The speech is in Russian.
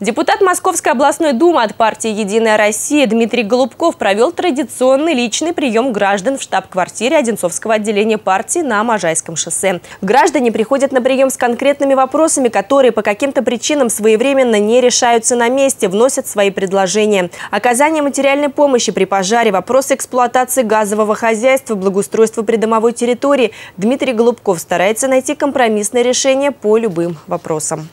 Депутат Московской областной думы от партии «Единая Россия» Дмитрий Голубков провел традиционный личный прием граждан в штаб-квартире Одинцовского отделения партии на Можайском шоссе. Граждане приходят на прием с конкретными вопросами, которые по каким-то причинам своевременно не решаются на месте, вносят свои предложения. Оказание материальной помощи при пожаре, вопросы эксплуатации газового хозяйства, благоустройство придомовой территории. Дмитрий Голубков старается найти компромиссное решение по любым вопросам.